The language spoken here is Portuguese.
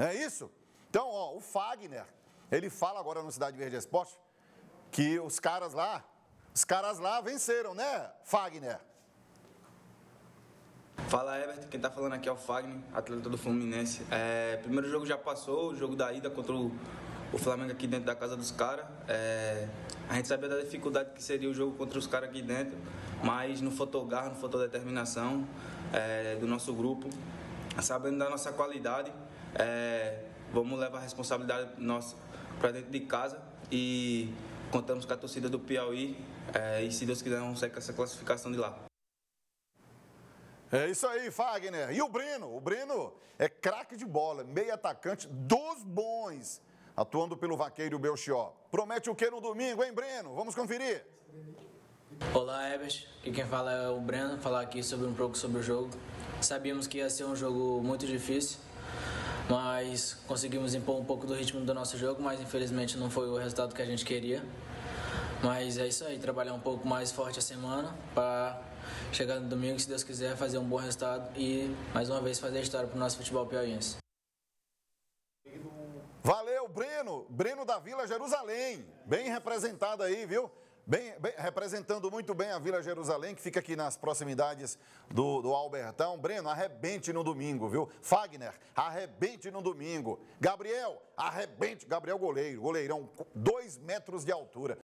É isso? Então, ó, o Fagner, ele fala agora no Cidade Verde Esporte que os caras lá, os caras lá venceram, né, Fagner? Fala Everton, quem tá falando aqui é o Fagner, atleta do Fluminense. É, primeiro jogo já passou, o jogo da ida contra o, o Flamengo aqui dentro da casa dos caras. É, a gente sabia da dificuldade que seria o jogo contra os caras aqui dentro, mas no fotogar, no fotodeterminação é, do nosso grupo, sabendo da nossa qualidade, é, vamos levar a responsabilidade nossa para dentro de casa e contamos com a torcida do Piauí é, e se Deus quiser vamos sair com essa classificação de lá. É isso aí, Fagner. E o Breno? O Breno é craque de bola, meio atacante dos bons, atuando pelo Vaqueiro Belchior. Promete o que no domingo, hein, Breno? Vamos conferir. Olá, Ebert. Aqui quem fala é o Breno, falar aqui sobre um pouco sobre o jogo. Sabíamos que ia ser um jogo muito difícil, mas conseguimos impor um pouco do ritmo do nosso jogo, mas infelizmente não foi o resultado que a gente queria. Mas é isso aí, trabalhar um pouco mais forte a semana para chegar no domingo, se Deus quiser, fazer um bom resultado e mais uma vez fazer história para o nosso futebol piauiense. Valeu, Breno, Breno da Vila Jerusalém, bem representado aí, viu? Bem, bem, representando muito bem a Vila Jerusalém, que fica aqui nas proximidades do, do Albertão. Breno, arrebente no domingo, viu? Fagner, arrebente no domingo. Gabriel, arrebente. Gabriel goleiro, goleirão, dois metros de altura.